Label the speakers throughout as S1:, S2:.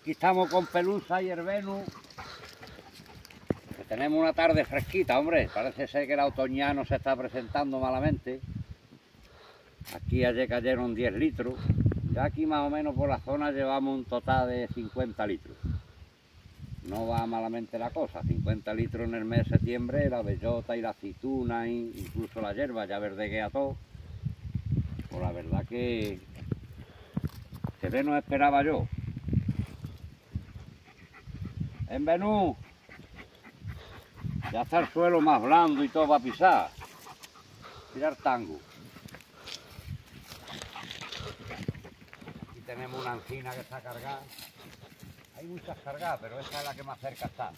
S1: Aquí estamos con Pelusa y Herbenu. Que tenemos una tarde fresquita, hombre. Parece ser que el otoñano se está presentando malamente. Aquí ayer cayeron 10 litros. Ya aquí más o menos por la zona llevamos un total de 50 litros. No va malamente la cosa. 50 litros en el mes de septiembre, la bellota y la aceituna, incluso la hierba ya verdeguea todo. Pues la verdad que ve no esperaba yo. En Benú ya está el suelo más blando y todo va a pisar. Mira el tango. Aquí tenemos una encina que está cargada. Hay muchas cargadas, pero esta es la que más cerca está.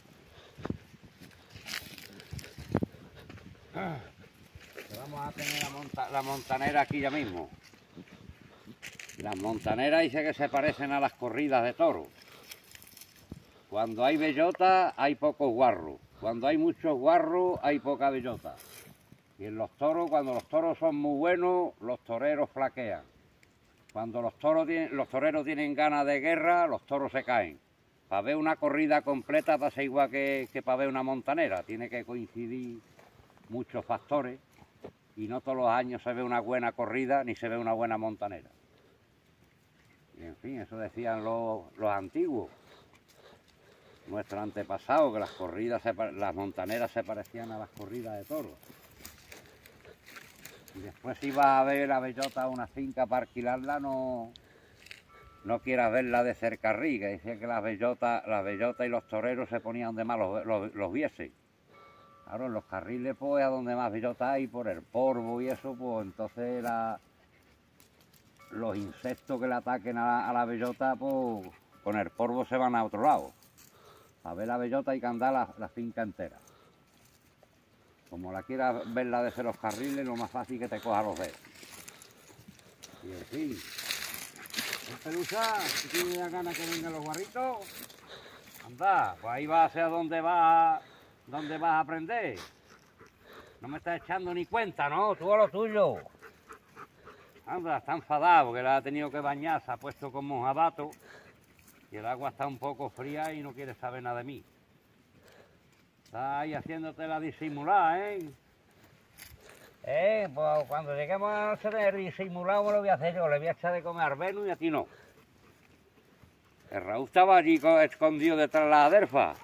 S1: Vamos a tener la, monta- la montanera aquí ya mismo. Las montaneras dice que se parecen a las corridas de toros. Cuando hay bellota hay pocos guarros. Cuando hay muchos guarros hay poca bellota. Y en los toros, cuando los toros son muy buenos, los toreros flaquean. Cuando los, toros los toreros tienen ganas de guerra, los toros se caen. Para ver una corrida completa pasa igual que, que para ver una montanera. Tiene que coincidir muchos factores y no todos los años se ve una buena corrida ni se ve una buena montanera. Y en fin, eso decían los, los antiguos, nuestros antepasados, que las corridas, las montaneras se parecían a las corridas de toros. Y después si vas a ver la bellota a una finca para alquilarla, no, no quieras verla de cercarrí, que decían que las bellotas, las bellotas y los toreros se ponían donde más los, los, viesen. Claro, en los carriles pues a donde más bellota hay, por el polvo y eso, pues entonces la, los insectos que le ataquen a la, a la bellota, pues con el polvo se van a otro lado. A ver la bellota hay que la, finca entera. Como la quieras verla desde los carriles, lo más fácil que te coja los dedos. Y en fin. ¿Es pelusa? ¿Tú tienes ganas que vengan los guarritos? Anda, pues ahí vas a ser donde vas, donde vas a aprender. No me estás echando ni cuenta, ¿no? Tú a lo tuyo. Anda, está enfadado porque la ha tenido que bañar, se ha puesto como un jabato y el agua está un poco fría y no quiere saber nada de mí. Está ahí haciéndote la disimular, ¿eh? Eh, pues cuando lleguemos a el disimulado me lo voy a hacer yo, le voy a echar de comer a Arbeno y a ti no. El Raúl estaba allí co- escondido detrás de la aderfa.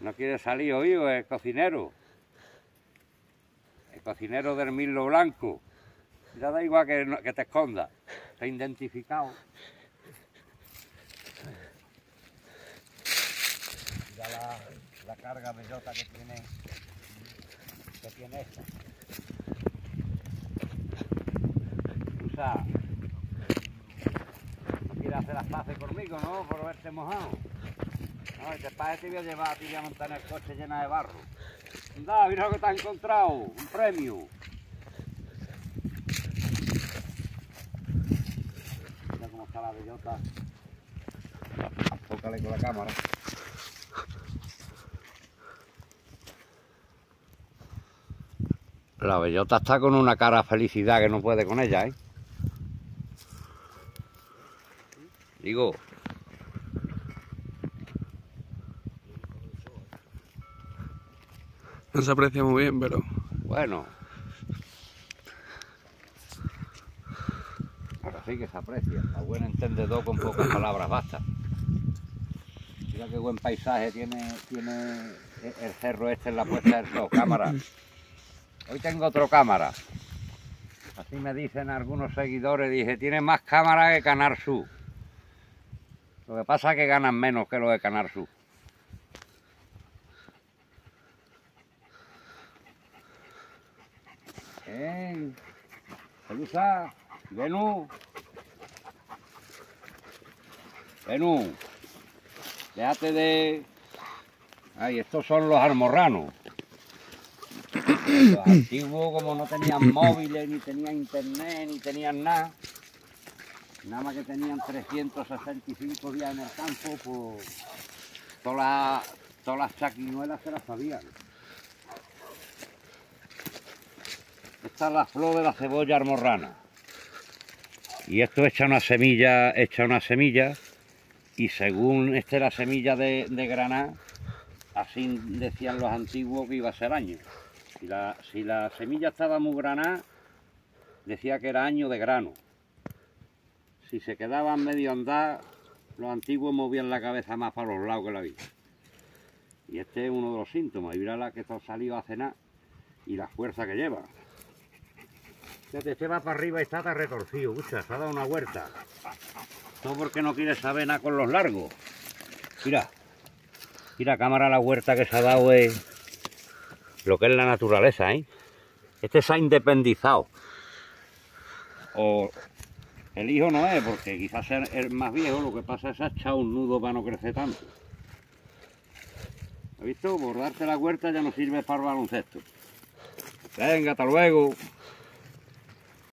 S1: No quiere salir, oído, el cocinero. El cocinero del Mirlo Blanco. Ya da igual que, que te esconda. Está identificado. La, la carga bellota que tiene, que tiene esta. Usa. No hacer las paces conmigo, ¿no? Por verte mojado. No, este padre te voy a llevar a ti voy a montar en el coche llena de barro. Anda, mira lo que te has encontrado, un premio. Mira cómo está la bellota. Enfócale con la cámara. La bellota está con una cara de felicidad que no puede con ella, ¿eh? Digo,
S2: No se aprecia muy bien, pero
S1: bueno. Ahora sí que se aprecia. A buen entendedor con pocas palabras basta. Mira qué buen paisaje tiene, tiene el cerro este en la puesta del sol. Cámara. Hoy tengo otro cámara. Así me dicen algunos seguidores. Dije, tiene más cámara que Canar Sur. Lo que pasa es que ganan menos que lo de Canar Sur. ¡Eh! Pelusa, Venú. Venú. Déjate de. Ay, estos son los almorranos. Los antiguos, como no tenían móviles, ni tenían internet, ni tenían nada. Nada más que tenían 365 días en el campo, pues. Todas las, todas las chaquinuelas se las sabían. Esta es la flor de la cebolla almorrana. Y esto echa una semilla, echa una semilla y según esté la semilla de, de graná, así decían los antiguos que iba a ser año. Si la, si la semilla estaba muy granada, decía que era año de grano. Si se quedaban medio andar, los antiguos movían la cabeza más para los lados que la vida. Y este es uno de los síntomas. Y mira la que esto ha salido a cenar y la fuerza que lleva. Fíjate, este va para arriba y está tan retorcido. Escucha, se ha dado una huerta. Todo porque no quiere saber nada con los largos. Mira, mira cámara la huerta que se ha dado lo que es la naturaleza, ¿eh? Este se ha independizado. O el hijo no es, porque quizás es el más viejo, lo que pasa es que ha echado un nudo para no crecer tanto. ¿Has visto? Bordarse la huerta ya no sirve para el baloncesto. Venga, hasta luego.